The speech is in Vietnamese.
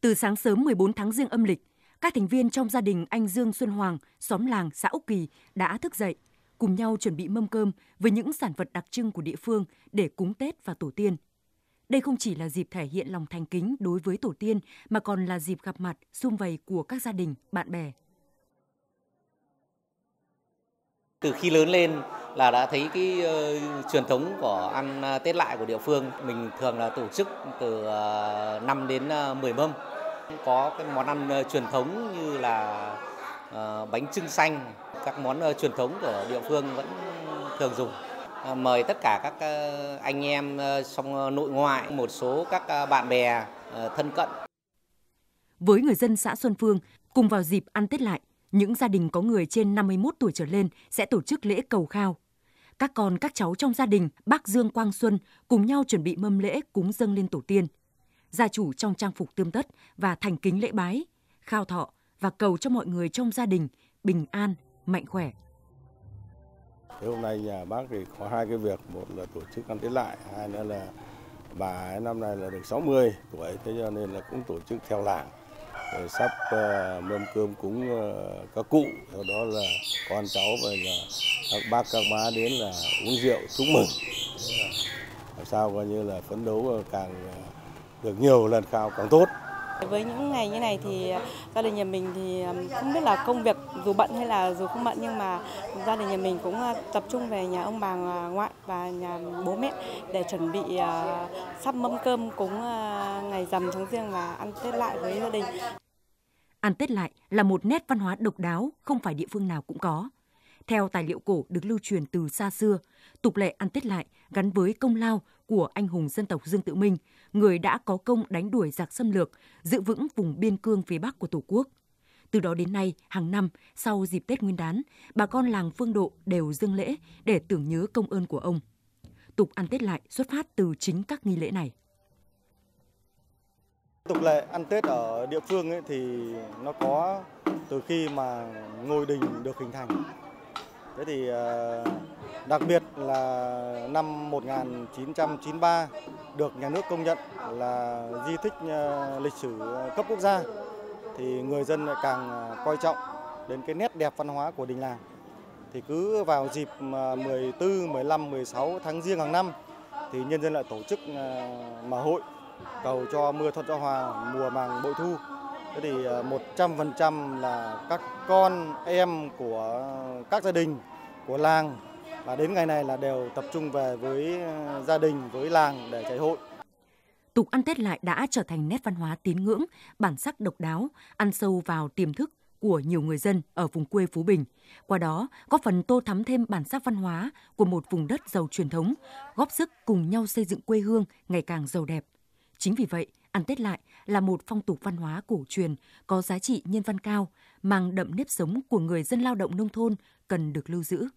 Từ sáng sớm 14 tháng riêng âm lịch, các thành viên trong gia đình anh Dương Xuân Hoàng, xóm làng xã Úc Kỳ đã thức dậy, cùng nhau chuẩn bị mâm cơm với những sản vật đặc trưng của địa phương để cúng Tết và tổ tiên. Đây không chỉ là dịp thể hiện lòng thành kính đối với tổ tiên mà còn là dịp gặp mặt, sum vầy của các gia đình, bạn bè. Từ khi lớn lên là đã thấy cái uh, truyền thống của ăn uh, Tết lại của địa phương. Mình thường là tổ chức từ ờ, uh, 5 đến ờ, uh, 10 mâm. Có cái món ăn uh, truyền thống như là uh, bánh trưng xanh, các món uh, truyền thống của địa phương vẫn thường dùng. Uh, mời tất cả các uh, anh em uh, trong nội ngoại, một số các uh, bạn bè uh, thân cận. Với người dân xã Xuân Phương, cùng vào dịp ăn Tết lại, những gia đình có người trên 51 tuổi trở lên sẽ tổ chức lễ cầu khao. Các con các cháu trong gia đình bác Dương Quang Xuân cùng nhau chuẩn bị mâm lễ cúng dâng lên tổ tiên. Gia chủ trong trang phục tươm tất và thành kính lễ bái, khao thọ và cầu cho mọi người trong gia đình bình an, mạnh khỏe. Thế hôm nay nhà bác thì có hai cái việc, một là tổ chức ăn tết lại, hai nữa là bà ấy năm nay là được 60 tuổi, thế cho nên là cũng tổ chức theo làng sắp ờ, mâm cơm cúng ờ, các cụ. Sau đó là con cháu và là các bác, các má đến là uống rượu chúc mừng. Làm sao coi như là phấn đấu càng ờ, được nhiều lần khao càng tốt với những ngày như này thì à, gia đình nhà mình thì à, không biết là công việc dù bận hay là dù không bận, nhưng mà gia đình nhà mình cũng à, tập trung về nhà ông bà ngoại và nhà bố mẹ để chuẩn bị sắp mâm cơm cúng ngày rằm tháng riêng và ăn Tết lại với gia đình. Ăn Tết lại là một nét văn hóa độc đáo không phải địa phương nào cũng có. Theo tài liệu cổ được lưu truyền từ xa xưa, tục lệ ăn Tết lại gắn với công lao của anh hùng dân tộc Dương Tự Minh, người đã có công đánh đuổi giặc xâm lược, giữ vững vùng biên cương phía Bắc của Tổ quốc. Từ đó đến nay, hàng năm, sau dịp Tết Nguyên đán, bà con làng Phương Độ đều dâng lễ để tưởng nhớ công ơn của ông. Tục ăn Tết lại xuất phát từ chính các nghi lễ này. Tục lệ ăn Tết ở địa phương ấy thì nó có từ khi mà ngôi đình được hình thành. Thế thì ờ, đặc biệt là năm 1993 được nhà nước công nhận là di tích ờ, lịch sử cấp quốc gia thì người dân lại càng ờ, coi trọng đến cái nét đẹp văn hóa của đình làng. Thì cứ vào dịp 14, 15, 16 tháng riêng hàng năm thì nhân dân lại tổ chức ờ, mở hội cầu cho mưa thuận cho hòa mùa màng bội thu. Thế thì à, 100% là các con em của các gia đình của làng và đến ngày này là đều tập trung về với à, gia đình với làng để chạy hội. Tục ăn Tết lại đã trở thành nét văn hóa tín ngưỡng, bản sắc độc đáo, ăn sâu vào tiềm thức của nhiều người dân ở vùng quê Phú Bình. Qua đó, góp phần tô thắm thêm bản sắc văn hóa của một vùng đất giàu truyền thống, góp sức cùng nhau xây dựng quê hương ngày càng giàu đẹp. Chính vì vậy, ăn Tết lại là một phong tục văn hóa cổ truyền có giá trị nhân văn cao, mang đậm nếp sống của người dân lao động nông thôn cần được lưu giữ.